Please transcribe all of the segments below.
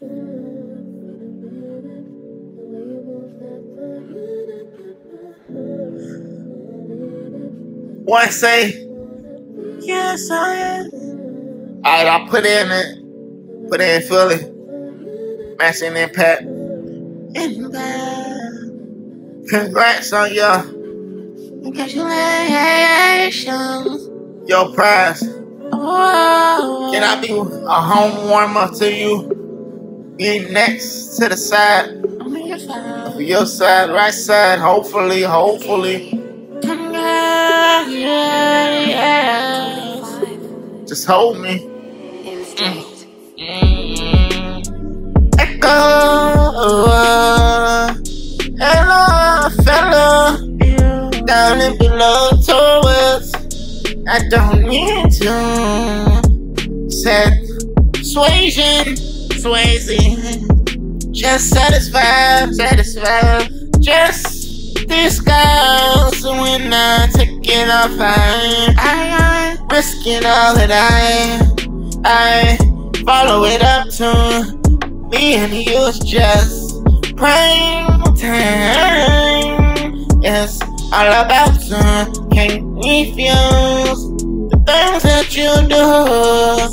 One say, yes I am. Alright, I put in it, put in Philly, matching. Impact. Congrats on your Congratulations. your prize. Oh, Can I be a home warmer to you? Be next to the side, I'm your fan. your side, right side. Hopefully, hopefully. Just hold me. Instinct. Echo. Hello, fella. Down and below towards. I don't need to. Said suasion, swayzy. Just satisfied, satisfied. Just disguise when I take it off. I, I, I risk it all that I, I follow it up to me and you's just prime time. Yes, all about to can't refuse things that you do.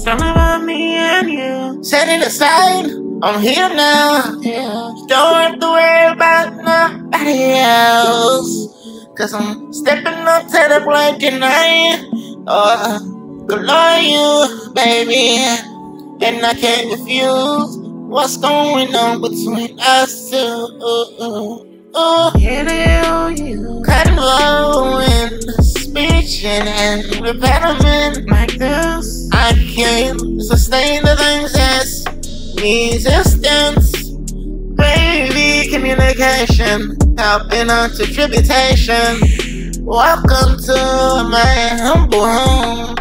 Something about me and you. Set it aside, I'm here now. Yeah. Don't have to worry about nobody else. Cause I'm stepping up to the plate tonight. Oh, good on you, baby. And I can't refuse what's going on between us two. Oh, ooh, ooh, ooh. Yeah, you. Convo and speech and, repetitive Like this. I can't sustain the things that's resistance. Baby, communication, helping on to tributation. Welcome to my humble home.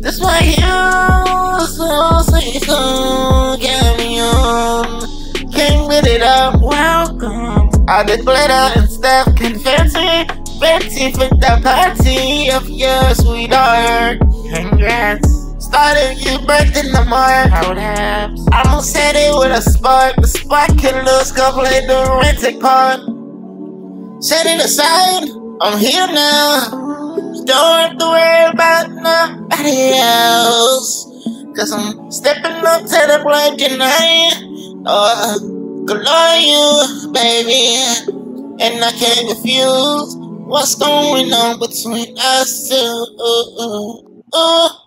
This way you so say so carry on. Can't get it up, welcome. I did glitter and stuff, confetti, fancy for the party of your sweetheart. Congrats. Started your birthday in the morning. Perhaps. Almost set it with a spark. The spark can lose, play the romantic part. Set it aside, I'm here now. Don't have to worry about nobody else. Cause I'm stepping up to the plate tonight. Oh, good on you, baby. And I can't refuse what's going on between us two. Ooh, ooh, ooh.